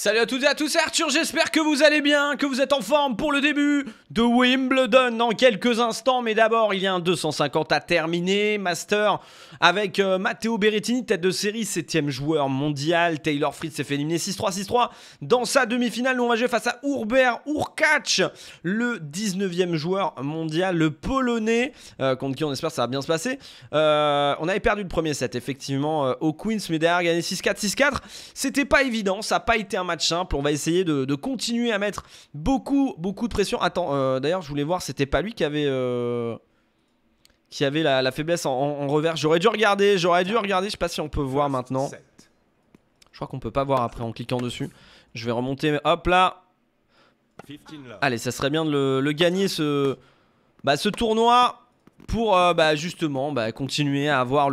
Salut à toutes et à tous, c'est Arthur, j'espère que vous allez bien, que vous êtes en forme pour le début de Wimbledon dans quelques instants, mais d'abord il y a un 250 à terminer, Master avec euh, Matteo Berrettini, tête de série, 7ème joueur mondial, Taylor Fritz s'est fait éliminer 6-3, 6-3 dans sa demi-finale, nous on va jouer face à Urbert Urkac, le 19ème joueur mondial, le polonais, euh, contre qui on espère que ça va bien se passer. Euh, on avait perdu le premier set effectivement au Queens, mais derrière gagné 6-4, 6-4, c'était pas évident, ça n'a pas été un match simple. On va essayer de, continuer à mettre beaucoup, beaucoup de pression. Attends, euh, d'ailleurs, je voulais voir, c'était pas lui qui avait, euh, qui avait la, faiblesse en, revers. J'aurais dû regarder, j'aurais dû regarder. Je sais pas si on peut voir maintenant. Je crois qu'on peut pas voir après en cliquant dessus. Je vais remonter. Hop là. Allez, ça serait bien de le, gagner ce, bah, ce tournoi pour euh, bah, justement bah, continuer à avoir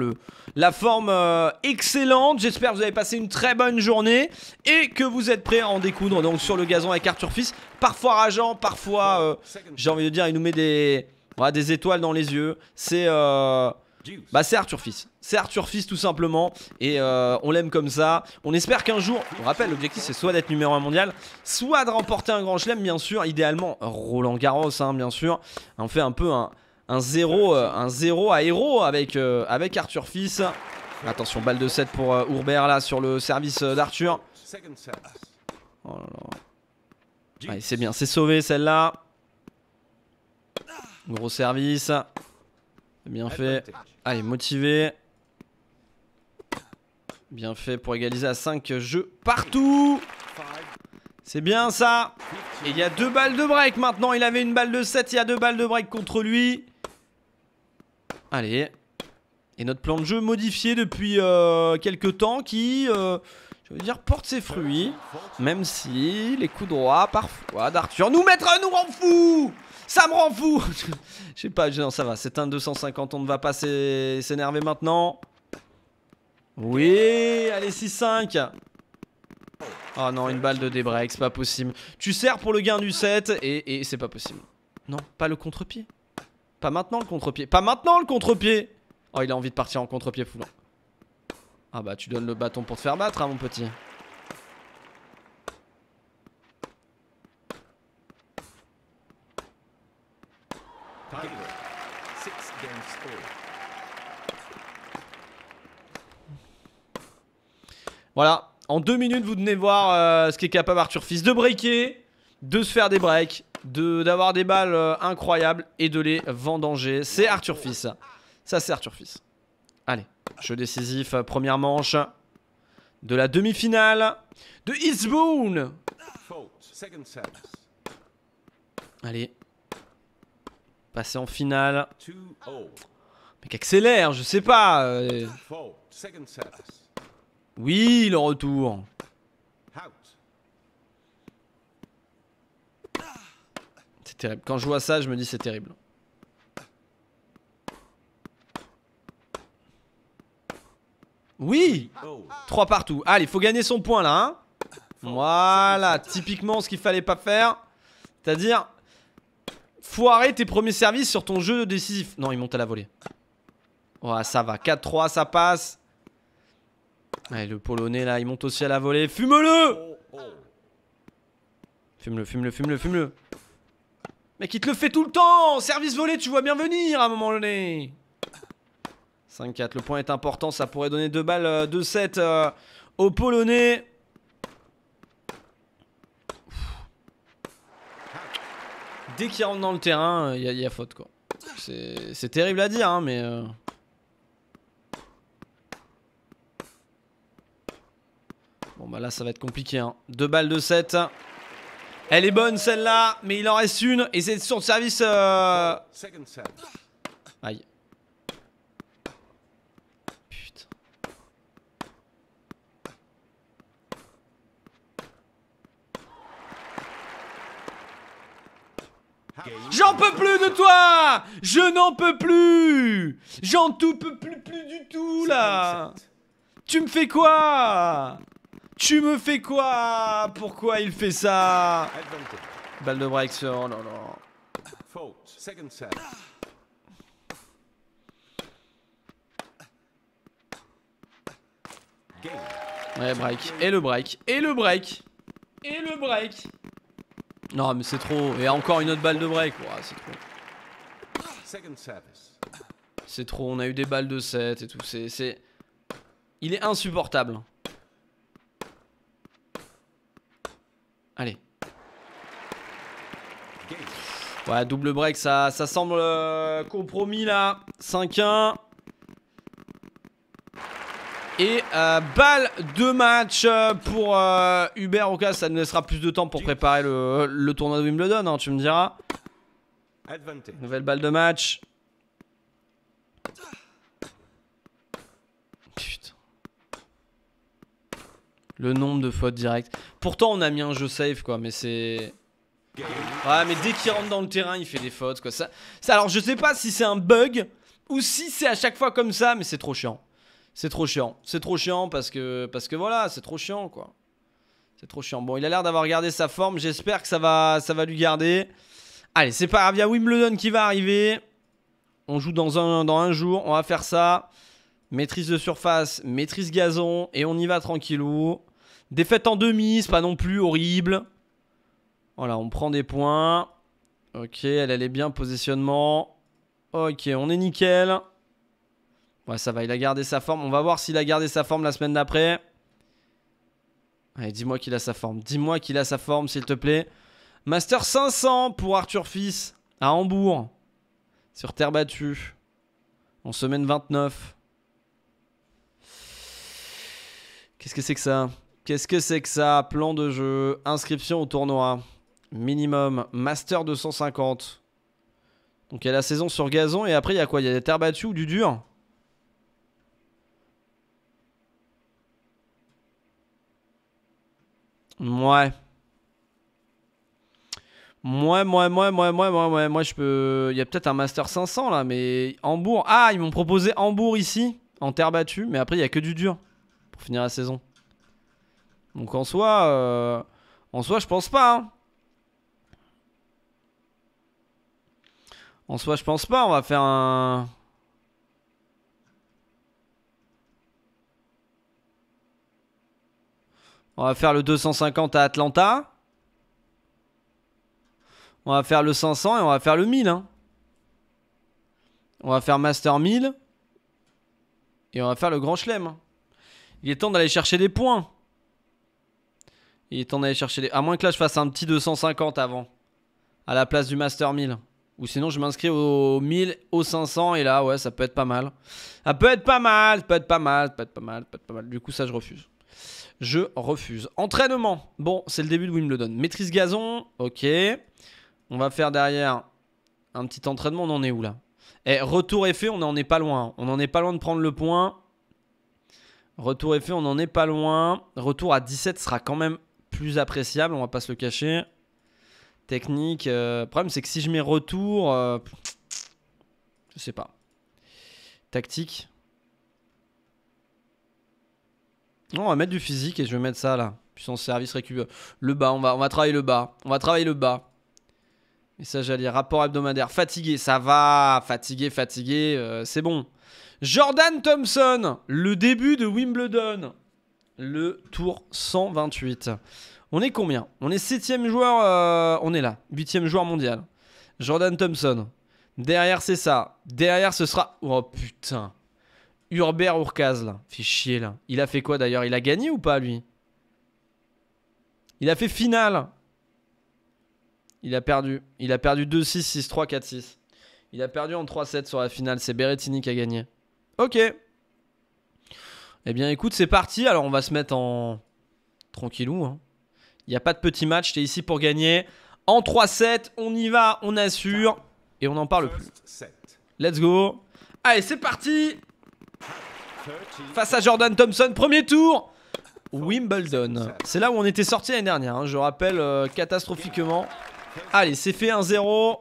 la forme euh, excellente. J'espère que vous avez passé une très bonne journée et que vous êtes prêts à en découdre donc sur le gazon avec Arthur Fils. Parfois rageant, parfois, euh, j'ai envie de dire, il nous met des, étoiles dans les yeux. C'est bah, Arthur Fils. C'est Arthur Fils tout simplement et on l'aime comme ça. On espère qu'un jour, on rappelle, l'objectif c'est soit d'être numéro 1 mondial, soit de remporter un grand chelem, bien sûr. Idéalement, Roland Garros, hein, bien sûr. On fait un peu un un 0 euh, un 0 à héros avec, euh, avec Arthur Fils. Attention, balle de 7 pour euh, Urbert là sur le service d'Arthur. Oh c'est bien, c'est sauvé celle-là. Gros service. Bien fait. Allez, motivé. Bien fait pour égaliser à 5 jeux partout. C'est bien ça. Et il y a deux balles de break maintenant. Il avait une balle de 7, il y a deux balles de break contre lui. Allez. Et notre plan de jeu modifié depuis euh, quelques temps qui, euh, je veux dire, porte ses fruits. Même si les coups droits, parfois, d'Arthur nous mettre nous rend fou Ça me rend fou Je sais pas, non, ça va, c'est un 250, on ne va pas s'énerver maintenant. Oui, allez, 6-5. Oh non, une balle de débreak, c'est pas possible. Tu sers pour le gain du 7 et, et c'est pas possible. Non, pas le contre-pied. Pas maintenant le contre-pied. Pas maintenant le contre-pied Oh, il a envie de partir en contre-pied foulant. Ah bah, tu donnes le bâton pour te faire battre, hein, mon petit. Voilà, en deux minutes, vous venez voir euh, ce qu'est capable Arthur Fils de breaker, de se faire des breaks, d'avoir des balles euh, incroyables et de les vendanger. C'est Arthur Fils. Ça, c'est Arthur Fils. Allez, jeu décisif, euh, première manche de la demi-finale de Eastbourne. Allez. Passer en finale. Mais qu'accélère, je sais pas. Euh. Oui, le retour. Terrible. Quand je vois ça, je me dis c'est terrible. Oui 3 partout. Allez, faut gagner son point là. Hein voilà, typiquement ce qu'il fallait pas faire. C'est-à-dire, foirer tes premiers services sur ton jeu décisif. Non, il monte à la volée. Ouais, ça va. 4-3, ça passe. Allez, le polonais là, il monte aussi à la volée. Fume-le Fume-le, fume-le, fume-le, fume-le. Mec, il te le fait tout le temps Service volé, tu vois bien venir à un moment donné 5-4, le point est important, ça pourrait donner 2 balles, 2-7 euh, euh, au Polonais. Dès qu'il rentre dans le terrain, il y, a faute quoi. C'est terrible à dire, hein, mais... Euh. Bon bah là ça va être compliqué. Hein. 2 balles de 7. Elle est bonne celle-là, mais il en reste une et c'est sur le service. Euh... Aïe. Putain. J'en peux plus de toi Je n'en peux plus J'en tout peux plus, plus du tout là Tu me fais quoi? Tu me fais quoi? Pourquoi il fait ça? Balle de break sur... Oh non, non. Ouais, break. Et le break. Et le break. Et le break. Non, mais c'est trop. Et encore une autre balle de break. Ouah, c'est trop. C'est trop. On a eu des balles de 7 et tout. C'est. c'est- Il est insupportable. Allez. Ouais, double break, ça, ça semble euh, compromis là. 5-1. Et euh, balle de match euh, pour euh, Hubert. Au cas, ça nous laissera plus de temps pour préparer le, le tournoi de Wimbledon, hein, tu me diras. Nouvelle balle de match. Putain. Le nombre de fautes directes. Pourtant, on a mis un jeu safe, quoi, mais c'est. Ouais, mais dès qu'il rentre dans le terrain, il fait des fautes, quoi. Ça, alors, je sais pas si c'est un bug ou si c'est à chaque fois comme ça, mais c'est trop chiant. C'est trop chiant. C'est trop chiant parce que, parce que voilà, c'est trop chiant, quoi. C'est trop chiant. Bon, il a l'air d'avoir gardé sa forme. J'espère que ça va, ça va lui garder. Allez, c'est pas grave. Il y a Wimbledon qui va arriver. On joue dans un, dans un jour. On va faire ça. Maîtrise de surface, maîtrise gazon. Et on y va tranquillou. Défaite en demi, c'est pas non plus horrible. Voilà, on prend des points. Ok, elle, est bien positionnement. Ok, on est nickel. Ouais, ça va, il a gardé sa forme. On va voir s'il a gardé sa forme la semaine d'après. Allez, dis-moi qu'il a sa forme. Dis-moi qu'il a sa forme, s'il te plaît. Master 500 pour Arthur Fils à Hambourg. Sur terre battue. En semaine 29. Qu'est-ce que c'est que ça? Qu'est-ce que c'est que ça Plan de jeu. Inscription au tournoi. Minimum. Master 250. Donc il y a la saison sur gazon et après il y a quoi? Il y a des terres battues ou du dur? Ouais. Moi, moi, moi, moi, moi, moi, moi, moi, je peux. Il y a peut-être un Master 500 là, mais Hambourg. Ah, ils m'ont proposé Hambourg ici, en terre battue, mais après il y a que du dur pour finir la saison. Donc en soi, euh, en soi, je pense pas. hein. En soi, je pense pas. On va faire un. On va faire le 250 à Atlanta. On va faire le 500 et on va faire le 1000. hein. On va faire Master 1000. Et on va faire le Grand Chelem. hein. Il est temps d'aller chercher des points. Il est temps d'aller chercher des... À moins que là je fasse un petit 250 avant. À la place du Master 1000. Ou sinon je m'inscris au 1000, au 500 et là ouais ça peut être pas mal. Ça peut être pas mal, ça peut être pas mal, ça peut être pas mal, pas mal. Du coup ça je refuse. Je refuse. Entraînement. Bon, c'est le début de Wimbledon. Maîtrise gazon. Ok. On va faire derrière un petit entraînement. On en est où là? Et retour effet, on n'en est pas loin. On n'en est pas loin de prendre le point. Retour effet, on n'en est pas loin. Retour à 17 sera quand même plus appréciable. On va pas se le cacher. Technique. euh, problème, c'est que si je mets retour. euh, Je sais pas. Tactique. Non, on va mettre du physique et je vais mettre ça là. Puissance service récup. Le bas, on va, on va travailler le bas. On va travailler le bas. Et ça, j'allais rapport hebdomadaire. Fatigué, ça va. Fatigué, fatigué, euh, c'est bon. Jordan Thompson, le début de Wimbledon. Le tour 128. On est combien? On est septième joueur. euh, on est là. Huitième joueur mondial. Jordan Thompson. Derrière, c'est ça. Derrière, ce sera. Oh putain. Hubert Urkaz là. Fait chier là. Il a fait quoi d'ailleurs? Il a gagné ou pas lui? Il a fait finale. Il a perdu. Il a perdu 2-6, 6-3, 4-6. Il a perdu en 3-7 sur la finale. C'est Berrettini qui a gagné. Ok. Eh bien écoute, c'est parti. Alors on va se mettre en tranquillou. hein. Il n'y a pas de petit match. T'es ici pour gagner. En 3-7, on y va, on assure. Et on n'en parle plus. Let's go. Allez, c'est parti 30. face à Jordan Thompson, premier tour. Wimbledon. C'est là où on était sorti l'année dernière, hein, je rappelle euh, catastrophiquement. Allez, c'est fait 1-0.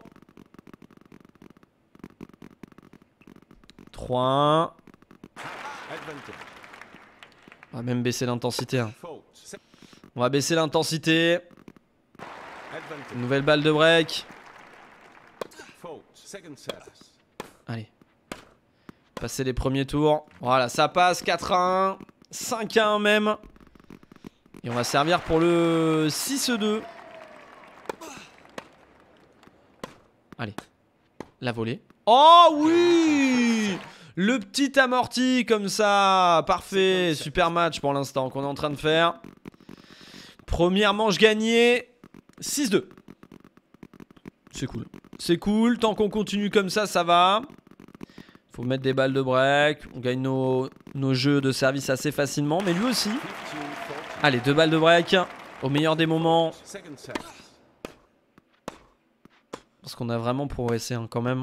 3-1. On va même baisser l'intensité. hein. On va baisser l'intensité. Nouvelle balle de break. Allez. Passer les premiers tours. Voilà, ça passe. 4 1. 5 1 même. Et on va servir pour le 6-2. Allez. La volée. Oh oui Le petit amorti comme ça. Parfait. Super match pour l'instant qu'on est en train de faire. Première manche gagnée. 6-2. C'est cool. C'est cool. Tant qu'on continue comme ça, ça va. Faut mettre des balles de break. On gagne nos, nos jeux de service assez facilement. Mais lui aussi. 15-14. Allez, deux balles de break. Au meilleur des moments. Parce qu'on a vraiment progressé hein, quand même.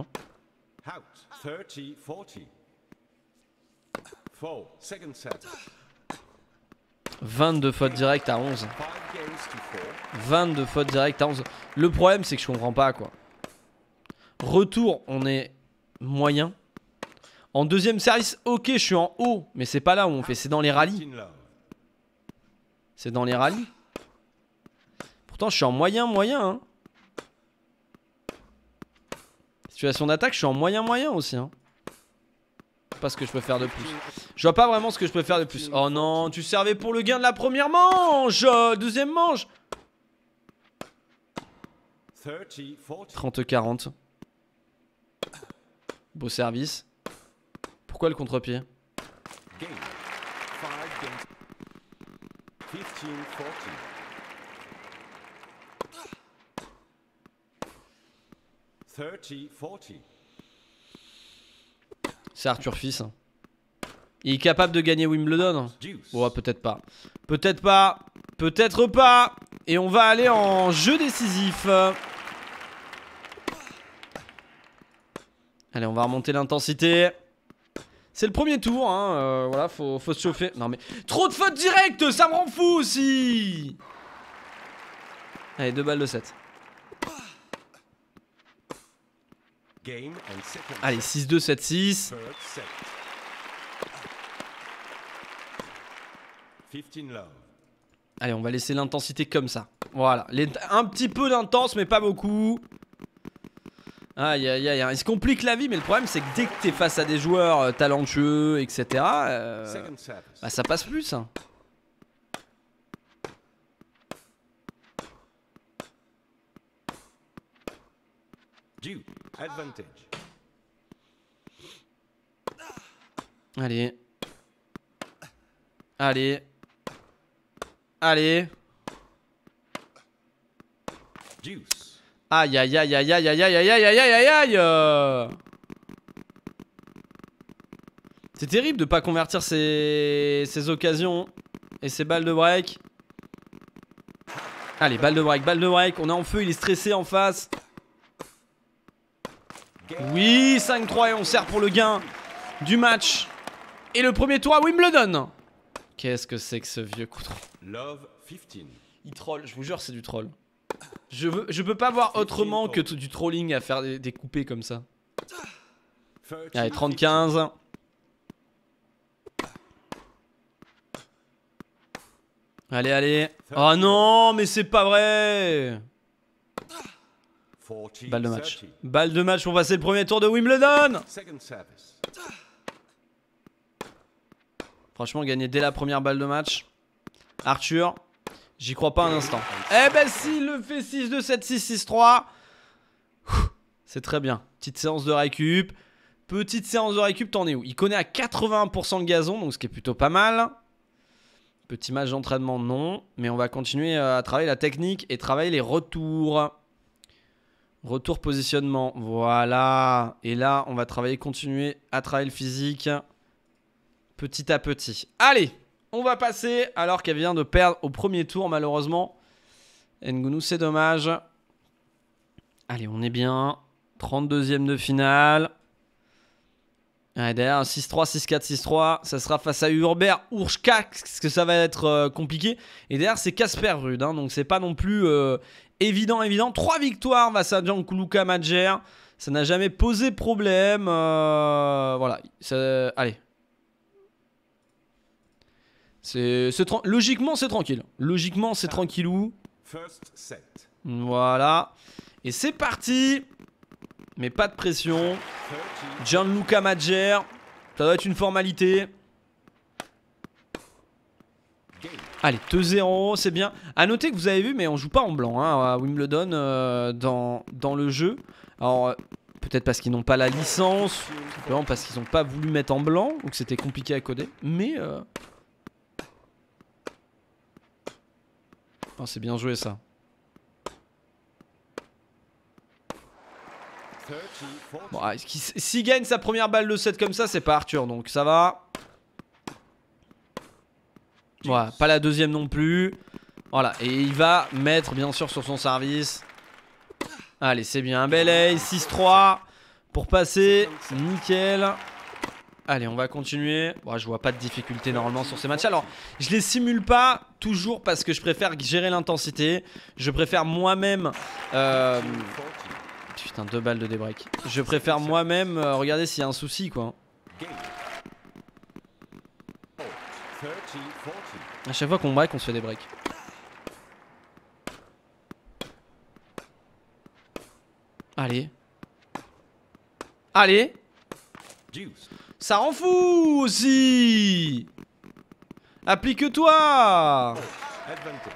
Out. 30-40. Four. Second service. 22 fautes directes à 11. Five games to four. 22 fautes directes à 11. Le problème, c'est que je comprends pas quoi. Retour, on est moyen. En deuxième service, ok, je suis en haut. Mais c'est pas là où on fait. C'est dans les rallyes. 15 love. C'est dans les rallyes. Pourtant, je suis en moyen, moyen. Hein. Situation d'attaque, je suis en moyen, moyen aussi. Hein. Pas ce que je peux faire de plus. Je vois pas vraiment ce que je peux faire de plus. Oh non, tu servais pour le gain de la première manche. euh, Deuxième manche. 30-40. 30-40. Beau service. Pourquoi le contre-pied? Game. Five games. 15-40. Thirty, forty. C'est Arthur Fils. hein. Il est capable de gagner Wimbledon hein. Bon, peut-être pas. Peut-être pas. Peut-être pas. Et on va aller en jeu décisif. Allez, on va remonter l'intensité. C'est le premier tour, hein. euh, voilà, faut, se chauffer. Non. Trop de fautes directes, ça me rend fou aussi Allez, deux balles de 7. Allez, 6-2, 7-6. Third set. 15 love. Allez, on va laisser l'intensité comme ça. Voilà. Un petit peu d'intense, mais pas beaucoup. Aïe, aïe, aïe. Il se complique la vie, mais le problème, c'est que dès que t'es face à des joueurs euh, talentueux, etc., euh, bah, ça passe plus. ça. Advantage. Allez. Allez. Allez. Deuce. Aïe, aïe, aïe, aïe, aïe, aïe, aïe, aïe, aïe, aïe, aïe, aïe, euh. C'est terrible de pas convertir ces, ces occasions et ces balles de break. Allez, balle de break, balle de break. On est en feu, il est stressé en face. Oui, 5-3 et on sert pour le gain du match. Et le premier tour à Wimbledon. Qu'est-ce que c'est que ce vieux coup de... Love 15. Il troll, je vous jure, c'est du troll. Je, veux, je peux pas voir autrement que du trolling à faire des, des coupés comme ça. 30, Allez, 30-15. Allez, allez. Oh non, mais c'est pas vrai 40, Balle de match. 30. Balle de match pour passer le premier tour de Wimbledon. Franchement, gagner dès la première balle de match. Arthur, j'y crois pas un instant. Eh ben, s'il le fait 6-2, 7-6, 6-3. C'est très bien. Petite séance de récup. Petite séance de récup, t'en es où? Il connaît à 81% le gazon, donc ce qui est plutôt pas mal. Petit match d'entraînement, non. Mais on va continuer euh, à travailler la technique et travailler les retours. Retour positionnement, voilà. Et là, on va travailler, continuer à travailler le physique petit à petit. Allez, on va passer alors qu'elle vient de perdre au premier tour malheureusement. Ngunu, c'est dommage. Allez, on est bien. 32e de finale. Allez, derrière, 6-3, 6-4, 6-3. Ça sera face à Hubert Urschka, parce que ça va être euh, compliqué? Et derrière, c'est Casper Rude. hein, donc, c'est pas non plus euh, évident, évident. 3 victoires face à Gianluca Magger. Ça n'a jamais posé problème. euh, voilà. Ça- allez, c'est, logiquement c'est tranquille. Logiquement c'est tranquillou. First set. Voilà. Et c'est parti. Mais pas de pression. 30. Gianluca Magger. Ça doit être une formalité. Allez, 2-0, c'est bien. À noter que vous avez vu, mais on joue pas en blanc hein, à Wimbledon euh, dans, dans le jeu. Alors, euh, peut-être parce qu'ils n'ont pas la licence, simplement parce qu'ils n'ont pas voulu mettre en blanc, ou que c'était compliqué à coder. Mais... euh, oh, c'est bien joué ça. 30, 40. Bon, ah, S'il gagne sa première balle de 7 comme ça, c'est pas Arthur, donc ça va. Voilà, pas la deuxième non plus. Voilà, et il va mettre bien sûr sur son service. Allez, c'est bien, un bel ace, 6-3 pour passer, nickel. Allez, on va continuer. Bon, je vois pas de difficulté normalement sur ces matchs. Alors, je les simule pas toujours parce que je préfère gérer l'intensité. Je préfère moi-même euh, 40. Putain, deux balles de débreak. Je préfère moi-même euh, regarder s'il y a un souci, quoi. Game. 30, 40. À chaque fois qu'on break, on se fait des breaks. Allez. Allez. Ça rend fou aussi Applique-toi Advantage.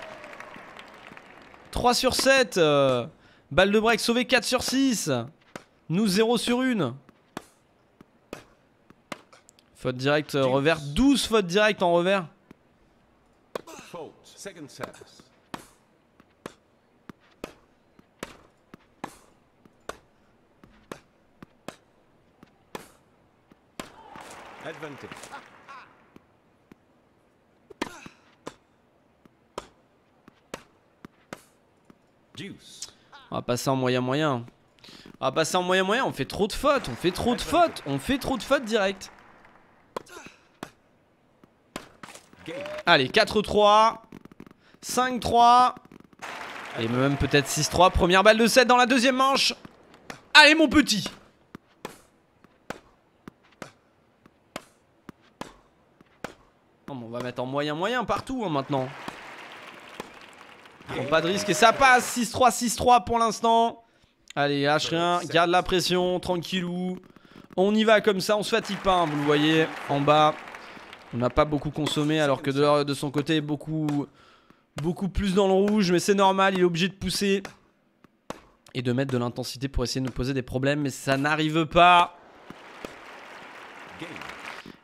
3 sur 7 euh, Balle de break sauvée 4 sur 6 Nous 0 sur 1 Faute directe euh, revers 12 fautes directes en revers. Advantage. Deuce. On va passer en moyen moyen. On va passer en moyen moyen, on fait trop de fautes, on fait trop de fautes, on fait trop de fautes direct. Allez, 4-3, 5-3, et même peut-être 6-3. Première balle de 7 dans la deuxième manche. Allez mon petit on va mettre en moyen moyen partout hein, maintenant. Pas de risque et ça passe 6-3, 6-3 pour l'instant. Allez, lâche rien, garde la pression, tranquillou. On y va comme ça, on se fatigue pas, hein, vous le voyez en bas. On n'a pas beaucoup consommé alors que de, de son côté beaucoup, beaucoup plus dans le rouge, mais c'est normal, il est obligé de pousser et de mettre de l'intensité pour essayer de nous poser des problèmes, mais ça n'arrive pas.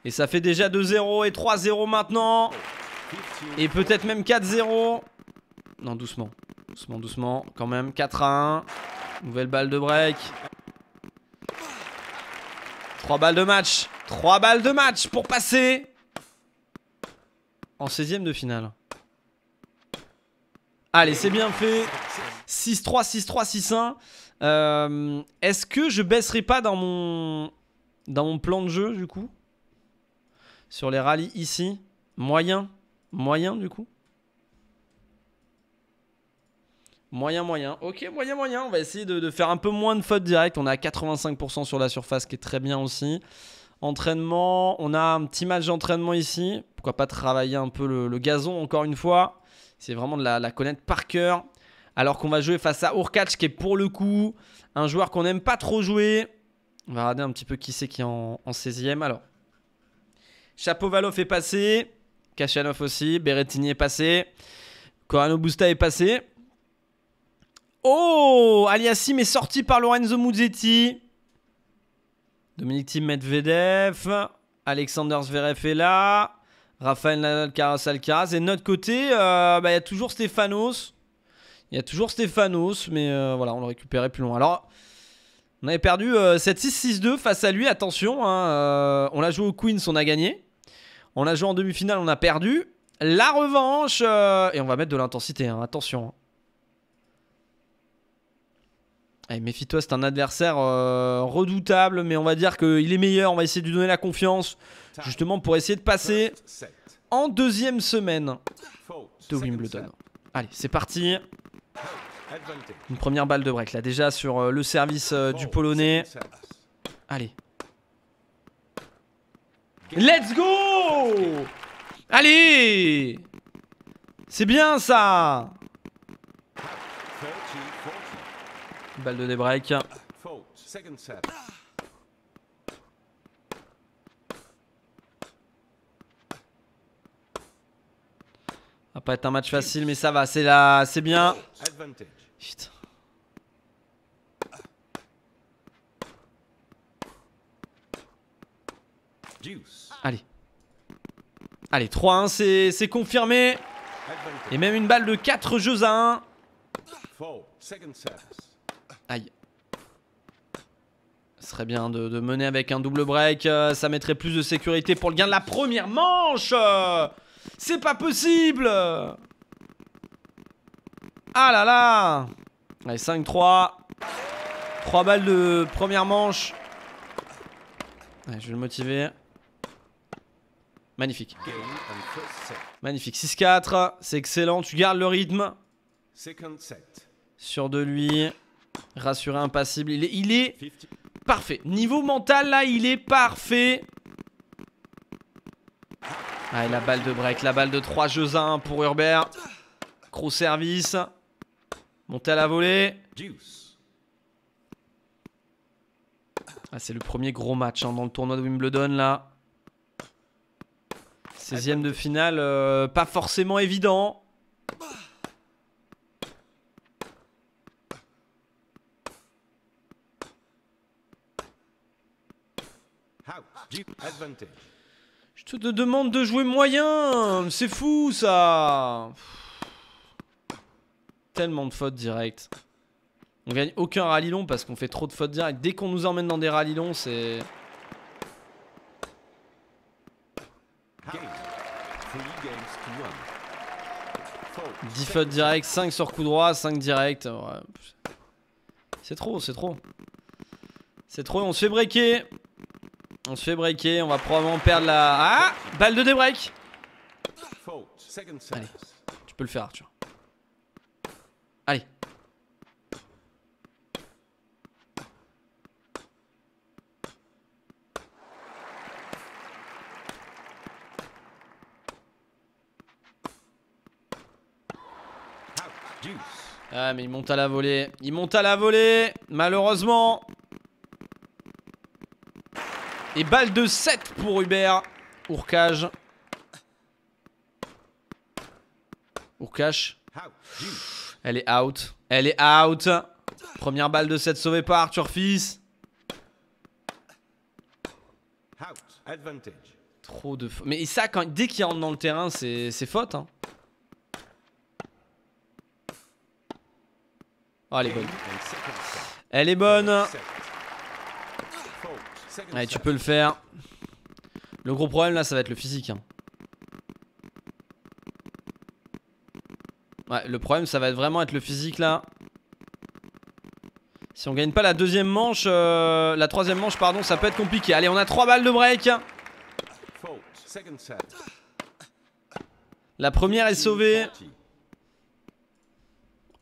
Et ça fait déjà 2-0 et 3-0 maintenant. 15. Et peut-être même 4-0. Non, doucement. Doucement, doucement. Quand même, 4 à 1. Nouvelle balle de break. 3 balles de match. 3 balles de match pour passer. En 16ème de finale. Allez, c'est bien fait. 6-3, 6-3, 6-1. Euh, Est-ce que je baisserai pas dans mon, dans mon plan de jeu, du coup? Sur les rallyes ici? Moyen? Moyen, du coup? Moyen, moyen. Ok, moyen, moyen. On va essayer de, faire un peu moins de fautes directes. On est à 85% sur la surface, qui est très bien aussi. Entraînement, on a un petit match d'entraînement ici. Pourquoi pas travailler un peu le, gazon encore une fois. C'est vraiment de la, connaître par cœur. Alors qu'on va jouer face à Urkac, qui est pour le coup un joueur qu'on n'aime pas trop jouer. On va regarder un petit peu qui c'est qui est en, en 16e. Alors, Chapovalov est passé. Kachanov aussi. Berrettini est passé. Corano Busta est passé. Oh Aliassim est sorti par Lorenzo Muzetti. Dominique Thiem Medvedev. Alexander Zverev est là. Rafael Nadal Carlos Alcaraz. Et de notre côté, euh, bah, il y a toujours Stefanos. Il y a toujours Stefanos, mais euh, voilà, on le récupérait plus loin. Alors, on avait perdu euh, 7-6-6-2 face à lui. Attention, hein, euh, on l'a joué au Queens, on a gagné. On l'a joué en demi-finale, on a perdu. La revanche, euh, et on va mettre de l'intensité, hein, attention. Allez, méfie-toi, c'est un adversaire euh, redoutable, mais on va dire qu'il est meilleur. On va essayer de lui donner la confiance, justement pour essayer de passer en deuxième semaine de Wimbledon. Allez, c'est parti. Une première balle de break là, déjà sur euh, le service euh, du polonais. Allez. Let's go Allez C'est bien ça 30, 40. Balle de débreak. Va pas être un match facile, mais ça va. C'est là, c'est bien. Putain. Allez. Allez, 3-1, c'est confirmé. Et même une balle de 4 jeux à 1. Aïe. Ce serait bien de, de mener avec un double break. euh, ça mettrait plus de sécurité pour le gain de la première manche. euh. C'est pas possible. Ah là là. Allez, 5-3. 3 balles de première manche. Allez, je vais le motiver. Magnifique. Magnifique. 6-4. C'est excellent. Tu gardes le rythme. Sur de lui. Rassuré, impassible. Il est, il est 50. parfait. Niveau mental, là, il est parfait. Ah, et la balle de break. La balle de 3 jeux à 1 pour Herbert. Gros service. Monté à la volée. Ah, c'est le premier gros match hein, dans le tournoi de Wimbledon, là. 16ème de finale, euh, pas forcément évident. Out. Deuce. Advantage. Je te demande de jouer moyen. C'est fou ça. Tellement de fautes directes. On gagne aucun rallye long parce qu'on fait trop de fautes directes. Dès qu'on nous emmène dans des rallyes longs, c'est. Game. Three games to one. Four. 10 fautes directes, 5 sur coup droit, 5 directs. C'est trop, c'est trop. C'est trop, on se fait breaker. On se fait breaker, on va probablement perdre la. Ah Balle de débreak Allez. Tu peux le faire, Arthur. Allez. Deuce. Ah, mais il monte à la volée. Il monte à la volée, malheureusement. Et balle de 7 pour Hubert. Ourcage. Deuce. Elle est out. Elle est out. Première balle de 7 sauvée par Arthur Fils. Trop de fautes. Mais ça, quand, dès qu'il rentre dans le terrain, c'est faute. Hein. Oh, elle est bonne. Elle est bonne. Allez, tu peux le faire. Le gros problème là, ça va être le physique. hein. Ouais, le problème, ça va vraiment être le physique là. Si on gagne pas la deuxième manche, euh, la troisième manche, pardon, ça peut être compliqué. Allez, on a trois balles de break. La première est sauvée.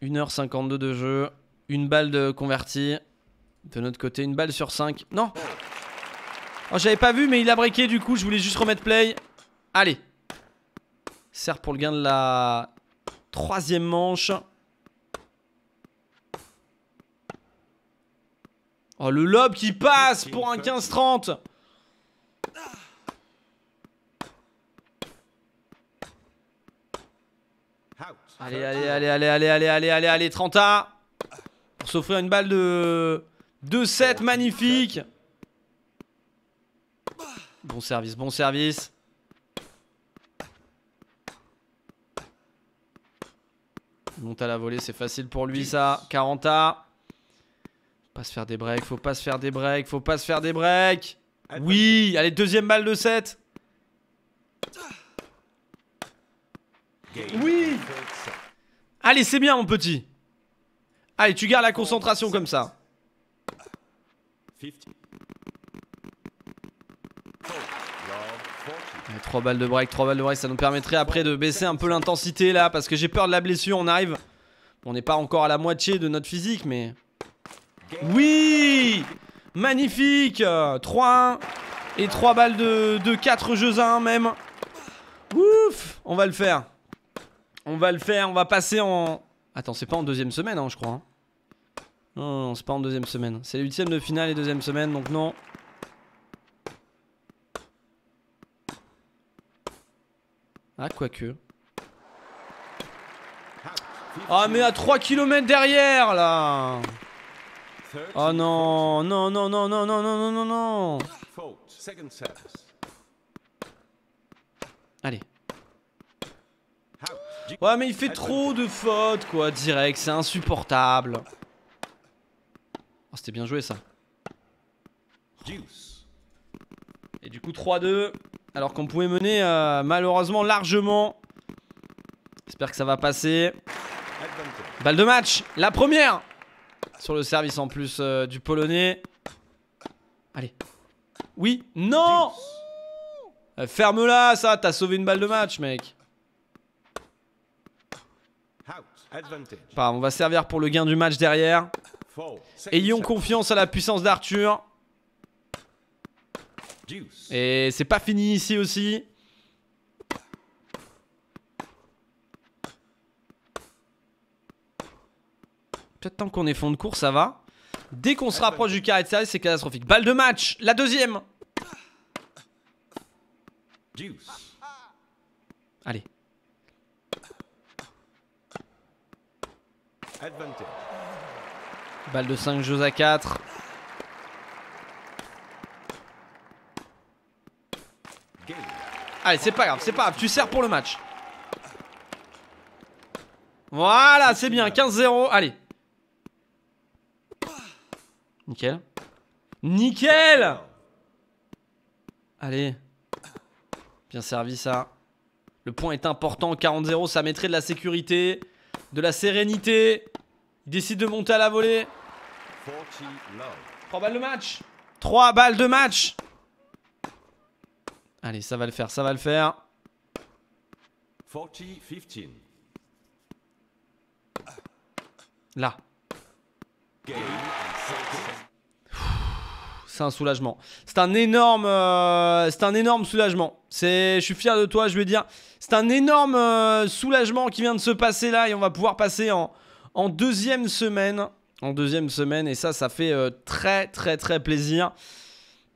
40. 1h52 de jeu. Une balle de convertie. De notre côté, une balle sur 5. Non Oh, j'avais pas vu, mais il a breaké du coup. Je voulais juste remettre play. Allez. Sert pour le gain de la troisième manche. Oh, le lob qui passe pour un 15-30. Out. Allez, allez, allez, allez, allez, allez, allez, allez, allez, 30 A. Pour s'offrir une balle de 2-7, magnifique. Bon service, bon service. Il monte à la volée, c'est facile pour lui ça. 40 A. Faut pas se faire des breaks, faut pas se faire des breaks, faut pas se faire des breaks. Oui, allez, deuxième balle de 7. Game. Oui. Allez, c'est bien, mon petit. Allez, tu gardes la concentration comme ça. 50. Four. Love 40. Allez, 3 balles de break, 3 balles de break, ça nous permettrait après de baisser un peu l'intensité là, parce que j'ai peur de la blessure, on arrive. On n'est pas encore à la moitié de notre physique, mais... Oui Magnifique 3-1 et 3 balles de, de 4 jeux à 1 même. Ouf On va le faire. On va le faire, on va passer en... Attends, c'est pas en deuxième semaine, hein, je crois. hein. Non, non, c'est pas en deuxième semaine. C'est les de finale et deuxième semaine, donc non. Ah, quoique. Ah mais à 3 km derrière là 30 Oh non, non, non, non, non, non, non, non, non, non. Allez. Ouais mais il fait trop de fautes quoi, direct, c'est insupportable. Oh c'était bien joué ça. Et du coup 3-2, alors qu'on pouvait mener euh, malheureusement largement. J'espère que ça va passer. Balle de match, la première Sur le service en plus euh, du polonais. Allez. Oui, non. Euh, Ferme-la ça, t'as sauvé une balle de match mec. On va servir pour le gain du match derrière. Ayons confiance à la puissance d'Arthur. Et c'est pas fini ici aussi. Peut-être tant qu'on est fond de course, ça va. Dès qu'on se rapproche du carré de service, c'est catastrophique. Balle de match, la deuxième. Allez. Advantage. Balle de 5 jeux à 4. Allez, c'est pas grave, c'est pas grave. Tu sers pour le match. Voilà, c'est bien. 15-0. Allez. Nickel. Nickel Allez. Bien servi ça. Le point est important. 40-0, ça mettrait de la sécurité, de la sérénité. Il décide de monter à la volée. 40 love. 3 balles de match 3 balles de match Allez, ça va le faire, ça va le faire. 40 15. Là, c'est un soulagement. C'est un énorme, euh, c'est un énorme soulagement. C'est, je suis fier de toi, je veux dire, c'est un énorme euh, soulagement qui vient de se passer là et on va pouvoir passer en, en deuxième semaine, en deuxième semaine et ça, ça fait euh, très très très plaisir.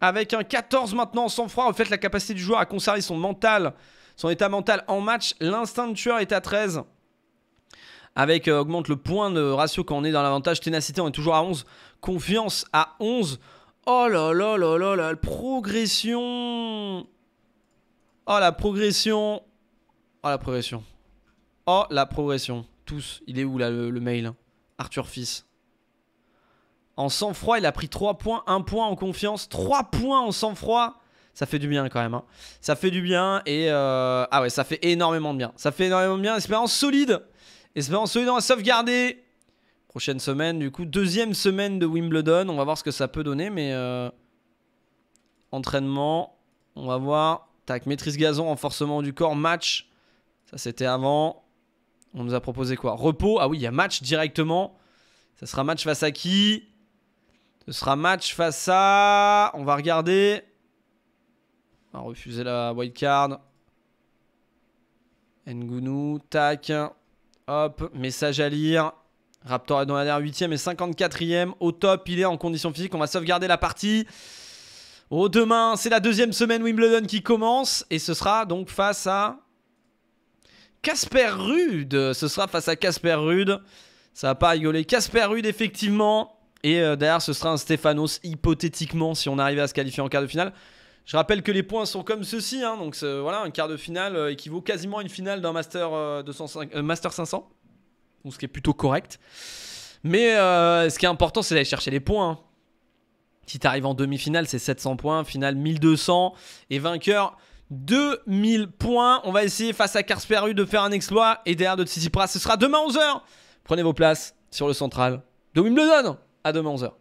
Avec un 14 maintenant en sang-froid, en fait la capacité du joueur à conserver son mental, son état mental en match. L'instinct de tueur est à 13 avec euh, augmente le point de ratio quand on est dans l'avantage. Ténacité, on est toujours à 11. Confiance à 11. Oh là là là là là, progression. Oh la progression. Oh la progression. Oh la progression. Tous. Il est où là le, le mail Arthur Fils. En sang-froid, il a pris 3 points, 1 point en confiance, 3 points en sang-froid. Ça fait du bien quand même. hein. Ça fait du bien et euh, ah ouais, ça fait énormément de bien. Ça fait énormément de bien. Espérance solide. Espérance solide, on va sauvegarder. Prochaine semaine, du coup, deuxième semaine de Wimbledon. On va voir ce que ça peut donner, mais euh, entraînement, on va voir. Tac, maîtrise gazon, renforcement du corps, match. Ça c'était avant. On nous a proposé quoi? Repos? Ah oui, il y a match directement. Ça sera match face à qui? Ce sera match face à. On va regarder. On va refuser la wildcard. Ngunu, tac. Hop, message à lire. Raptor est dans la 8ème et 54ème. Au top, il est en condition physique. On va sauvegarder la partie. Oh, demain, c'est la deuxième semaine Wimbledon qui commence. Et ce sera donc face à. Casper Rude. Ce sera face à Casper Rude. Ça va pas rigoler. Casper Rude, effectivement. Et euh, derrière, ce sera un Stéphanos, hypothétiquement, si on arrivait à se qualifier en quart de finale. Je rappelle que les points sont comme ceci. hein. donc voilà, un quart de finale euh, équivaut quasiment à une finale d'un Master, euh, 205 euh, 500. Donc, ce qui est plutôt correct. Mais ce qui est important, c'est d'aller chercher les points. hein. Si tu arrives en demi-finale, c'est 700 points. Finale, 1200. Et vainqueur, 2000 points. On va essayer face à Karsperu de faire un exploit. Et derrière de Tsitsipas, ce sera demain 11h. Prenez vos places sur le central de Wimbledon. À demain 11h.